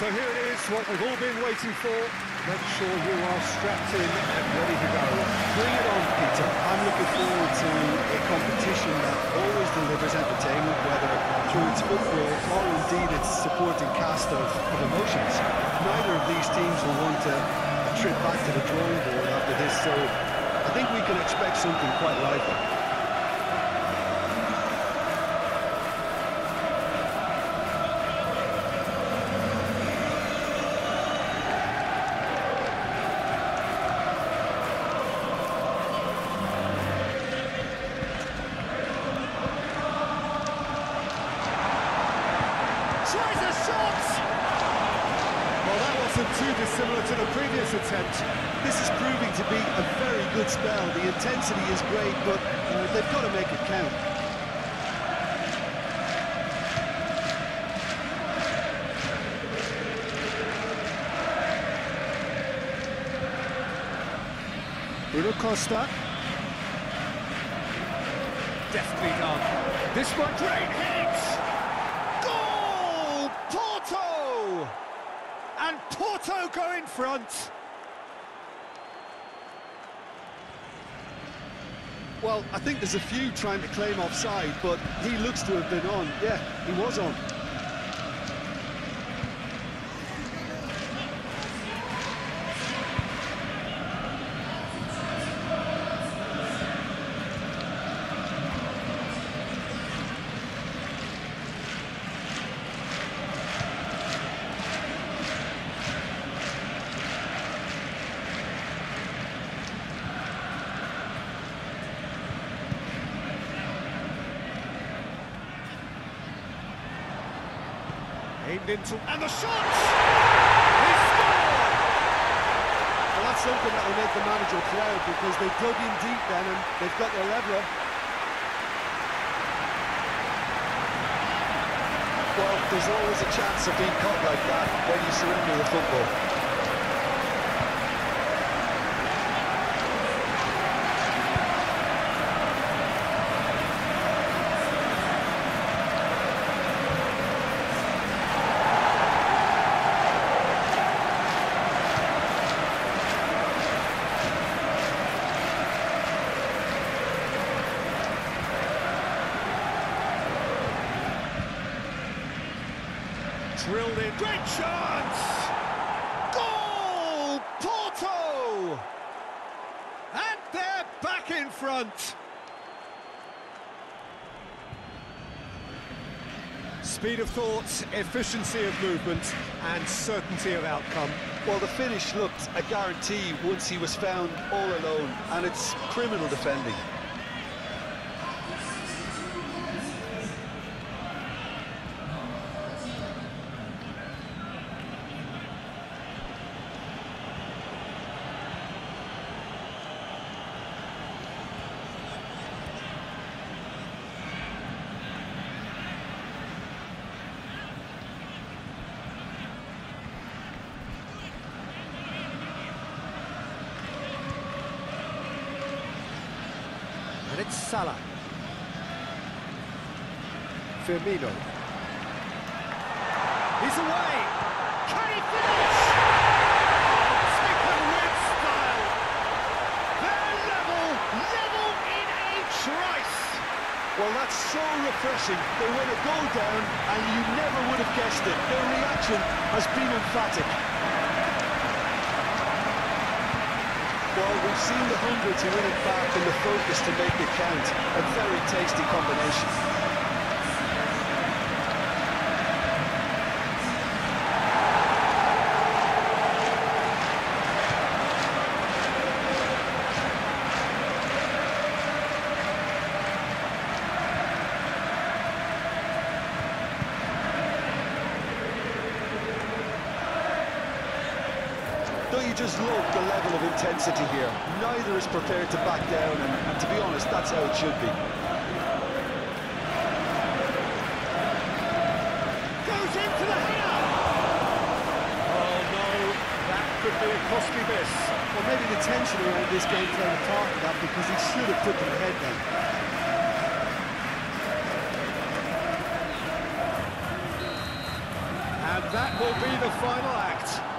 So here it is, what we've all been waiting for. Make sure you are strapped in and ready to go. Bring it on, Peter. I'm looking forward to a competition that always delivers entertainment, whether through its football or indeed its supporting cast of, of emotions. Neither of these teams will want a, a trip back to the drawing board after this, so I think we can expect something quite lively. Too dissimilar to the previous attempt. This is proving to be a very good spell. The intensity is great, but uh, they've got to make it count. Bruno Costa. Definitely done. This one great hit! And Porto go in front. Well, I think there's a few trying to claim offside, but he looks to have been on. Yeah, he was on. Aimed into... And the shot! Well, that's something that will make the manager proud because they dug in deep then and they've got their leveler. Well, there's always a chance of being caught like that when you surrender the football. Drilled in. Great chance! Goal! Porto! And they're back in front. Speed of thought, efficiency of movement, and certainty of outcome. Well, the finish looked a guarantee once he was found all alone, and it's criminal defending. It's Salah. Firmino. He's away. Can he finish? They're level, level in a trice. Well, that's so refreshing. They win a goal down, and you never would have guessed it. Their reaction has been emphatic. Well, we've seen the hunger to win it back and the focus to make it count. A very tasty combination. Don't you just love the level of intensity here? Neither is prepared to back down, and, and to be honest, that's how it should be. Goes into the header! Oh no, that could be a costly miss. Well, maybe the tension around this game played a part of that because he should have put them ahead then. And that will be the final act.